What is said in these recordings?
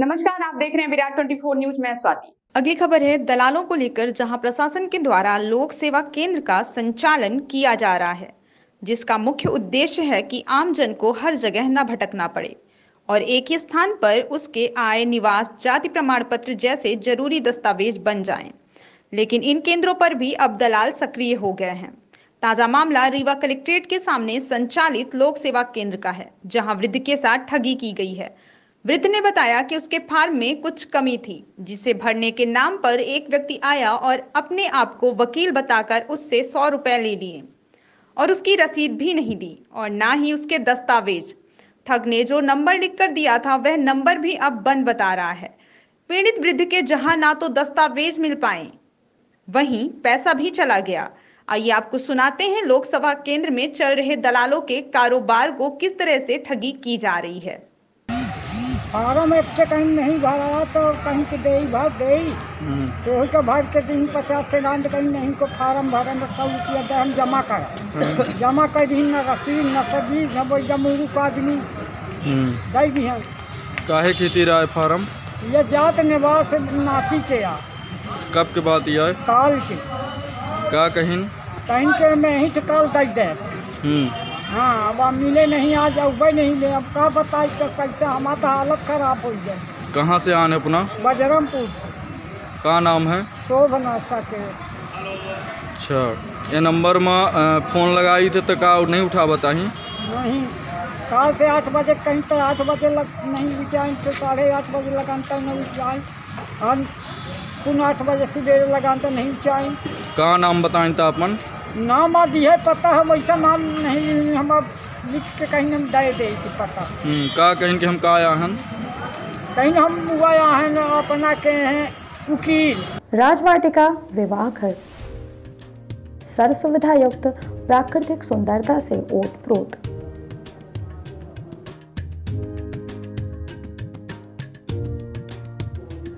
नमस्कार, आप देख रहे हैं विराट 24 न्यूज़, में स्वाति अगली खबर है, दलालों को लेकर जहाँ प्रशासन के द्वारा लोक सेवा केंद्र का संचालन किया जा रहा है, जिसका मुख्य उद्देश्य है कि आम जन को हर जगह न भटकना पड़े, और एक ही स्थान पर उसके आय निवास, जाति प्रमाण पत्र जैसे ज़रूरी दस्तावेज़ बन जाएँ। लेकिन इन केंद्रों पर भी अब दलाल सक्रिय हो गए हैं ताज़ा मामला रीवा कलेक्ट्रेट के सामने संचालित लोक सेवा केंद्र का है, जहाँ वृद्ध के साथ ठगी की गई है वृद्ध ने बताया कि उसके फार्म में कुछ कमी थी, जिसे भरने के नाम पर एक व्यक्ति आया और अपने आप को वकील बताकर उससे सौ रुपए ले लिए और उसकी रसीद भी नहीं दी और ना ही उसके दस्तावेज़। ठग ने जो नंबर लिखकर दिया था, वह नंबर भी अब बंद बता रहा है। पीड़ित वृद्ध के जहाँ ना तो दस्तावेज़ मिल पाए, वहीं पैसा भी चला गया। आइए आपको सुनाते हैं, लोकसभा केंद्र में चल रहे दलालों के कारोबार को किस तरह से ठगी की जा रही है। फार्म एक से कहीं नहीं भरा तो कहीं के दे भर दे तो के भर के दी पचास से गांड कहीं नहीं को फार्म भरे में सौ रुपया दे हम जमा कर। जमा कर दी न रसीद न सब्ज़ी न बोल मूर्ख आदमी। दे दी हम काहे खेती रहा है फार्म? ये जात निवास नाती के आ। कब के बाद यह काल के। का कहीं कहीं के में ही तो काल दे दे। हम्म। हाँ अब हम मिले नहीं आज उबे नहीं ले अब का बताई तो कैसे हमारा तो हालत खराब हो जाए कहाँ से आने अपना? बजरमपुर से। का नाम है? शोभना सके अच्छा ये नंबर में फ़ोन लगाई थे तो का नहीं उठा बताही नहीं कल से आठ बजे कहीं तो आठ बजे लग नहीं बिछाएँ तो साढ़े आठ बजे लगाते नहीं बिछाएँ हम पुनः आठ बजे सुबह लगाते नहीं बिछाएँ का नाम बताई था अपन? नाम अब यह पता हम ऐसा नाम नहीं हम अब लिख के कहीं हम दे दे कि पता। हम्म, का कहीं कि हम का आया हन कहीं हम हुआ यहाँ हैं अपना के हैं वकील। राजवाटिका विवाह घर सर्व सुविधा युक्त प्राकृतिक सुंदरता से ओत प्रोत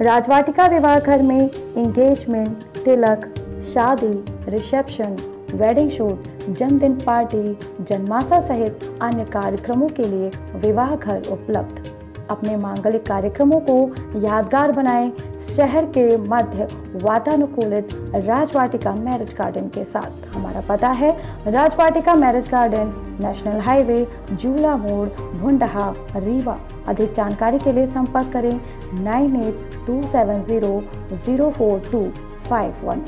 राजवाटिका विवाह घर में एंगेजमेंट तिलक शादी रिसेप्शन वेडिंग शूट जन्मदिन पार्टी जन्माशा सहित अन्य कार्यक्रमों के लिए विवाह घर उपलब्ध। अपने मांगलिक कार्यक्रमों को यादगार बनाएँ शहर के मध्य वातानुकूलित राजवाटिका मैरिज गार्डन के साथ। हमारा पता है, Rajvatika marriage garden, national highway, Jula मोड़, भुंडहा, रीवा। अधिक जानकारी के लिए संपर्क करें nine eight two seven zero zero four two five one.